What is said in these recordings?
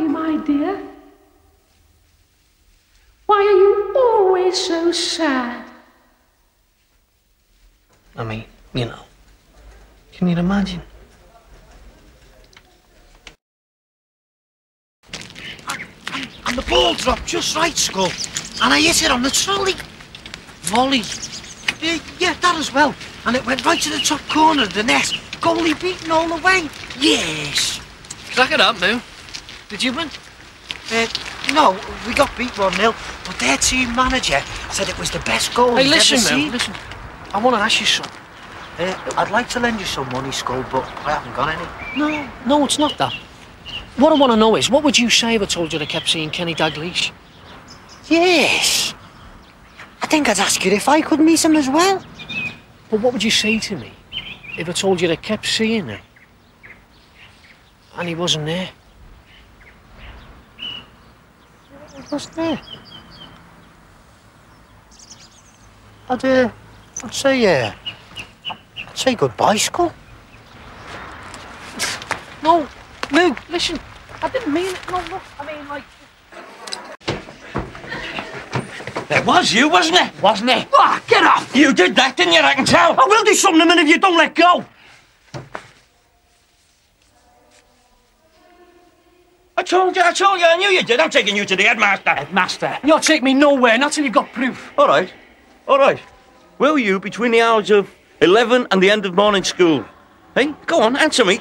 me, my dear. Why are you always so sad? I mean, you know. Can you imagine? And the ball dropped just right, Skull. And I hit it on the trolley. Volley. Yeah, yeah, that as well. And it went right to the top corner of the net. Goalie beaten all the way. Yes. Crack it up, Moo. Did you win? Uh, no, we got beat 1-0, but their team manager said it was the best goal Hey, he's listen, ever seen. listen. I want to ask you something. Uh, I'd like to lend you some money, Skull, but I haven't got any. No, no, it's not that. What I want to know is, what would you say if I told you I kept seeing Kenny Dalglish? Yes. I think I'd ask you if I could meet him as well. But what would you say to me if I told you I kept seeing him and he wasn't there? He wasn't there. I'd, uh, I'd say, uh, I'd say goodbye, Skull. No, Moo, listen. I didn't mean it. No, look, I mean, like... It was you, wasn't it? Wasn't it? Ah, get off! You did that, didn't you? I can tell. I will do something a minute if you don't let go. Told you, I told you, I knew you did. I'm taking you to the headmaster. Headmaster, you'll take me nowhere, not till you've got proof. All right, all right. Where were you between the hours of 11 and the end of morning school? Hey, go on, answer me.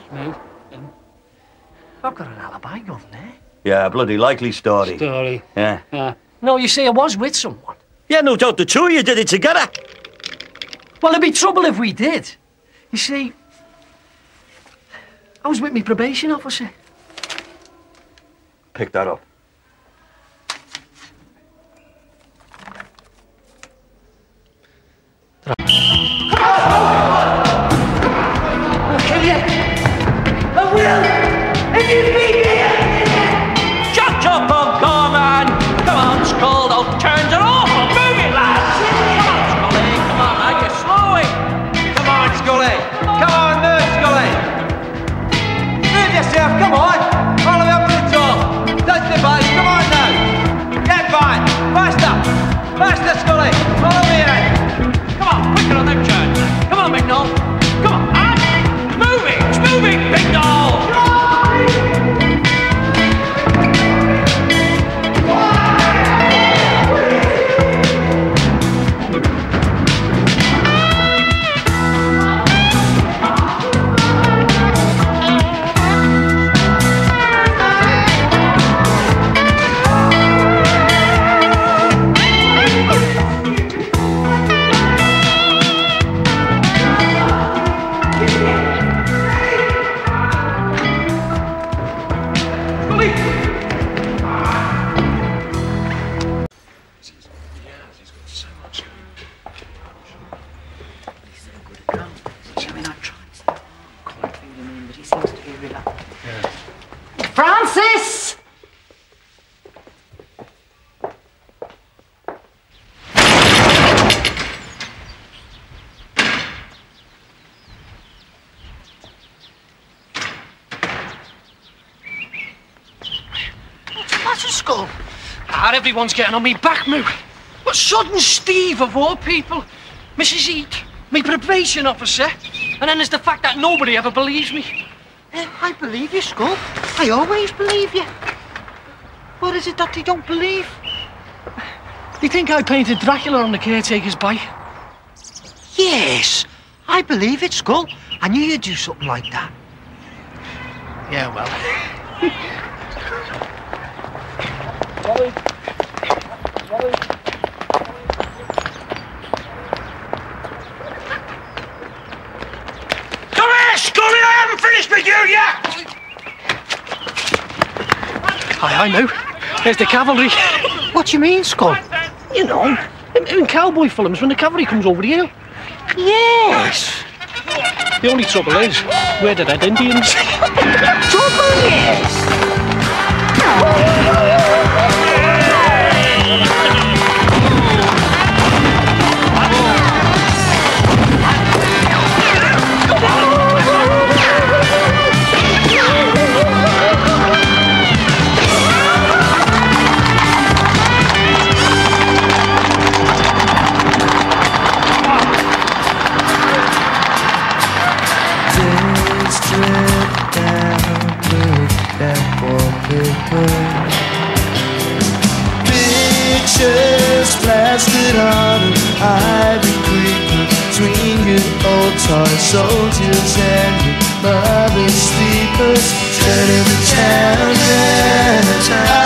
I've got an alibi, governor. Yeah, bloody likely story. Story. Yeah. Uh, no, you see, I was with someone. Yeah, no doubt the two of you did it together. Well, there'd be trouble if we did. You see, I was with my probation officer. Pick that up. Matter, Ah, everyone's getting on me back, Moo. But sudden Steve, of all people. Mrs. Eat, me probation officer. And then there's the fact that nobody ever believes me. Uh, I believe you, Skull. I always believe you. What is it that they don't believe? You think I painted Dracula on the caretaker's bike? Yes, I believe it, Skull. I knew you'd do something like that. Yeah, well. Come here, Scully, I haven't finished with you yet! Aye, I know. There's the cavalry. What do you mean, Skull? You know, in, in cowboy films when the cavalry comes over the hill. Yes. The only trouble is, we're the dead Indians. Trouble, yes. toy soldiers and the mother's sleepers, turning the town and town.